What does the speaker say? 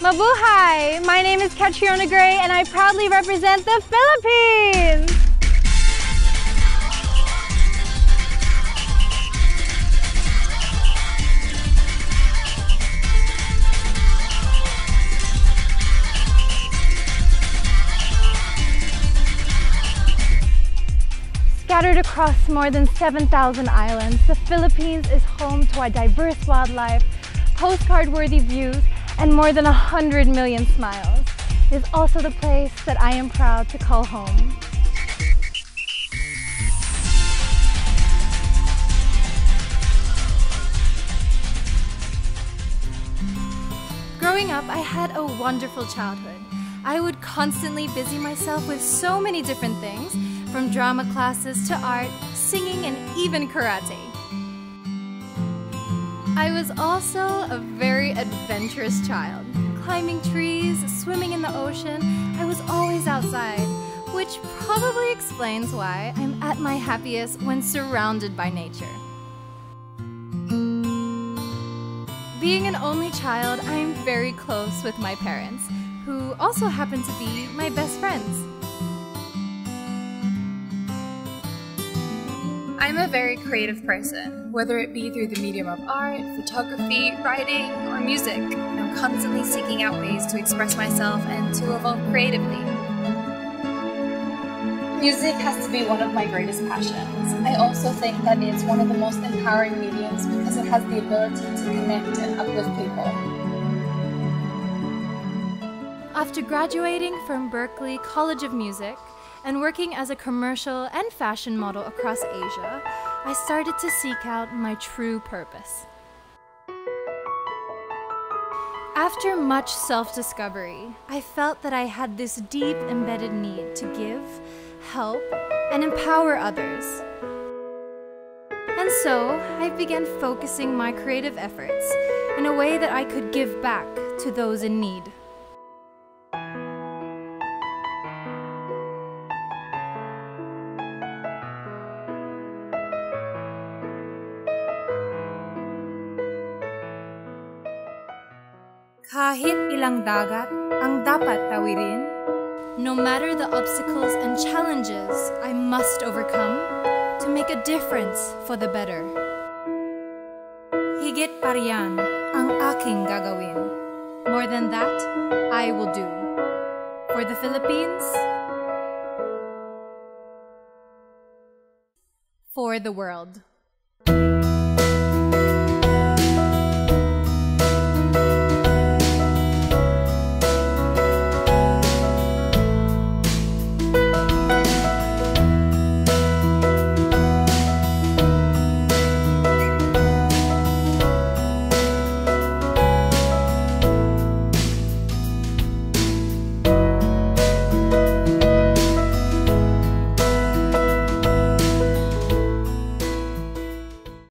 Mabuhay! My name is Catriona Gray and I proudly represent the Philippines! Scattered across more than 7,000 islands, the Philippines is home to a diverse wildlife, postcard-worthy views, and more than 100 million smiles. Is also the place that I am proud to call home. Growing up, I had a wonderful childhood. I would constantly busy myself with so many different things, from drama classes to art, singing, and even karate. I was also a very adventurous child. Climbing trees, swimming in the ocean, I was always outside, which probably explains why I'm at my happiest when surrounded by nature. Being an only child, I am very close with my parents, who also happen to be my best friends. I'm a very creative person, whether it be through the medium of art, photography, writing, or music. I'm constantly seeking out ways to express myself and to evolve creatively. Music has to be one of my greatest passions. I also think that it's one of the most empowering mediums because it has the ability to connect and uplift people. After graduating from Berklee College of Music, and working as a commercial and fashion model across Asia, I started to seek out my true purpose. After much self-discovery, I felt that I had this deep embedded need to give, help, and empower others. And so, I began focusing my creative efforts in a way that I could give back to those in need. Kahit ilang dagat ang dapat tawirin, no matter the obstacles and challenges I must overcome to make a difference for the better. Higit pa riyan ang aking gagawin. More than that, I will do. For the Philippines, for the world.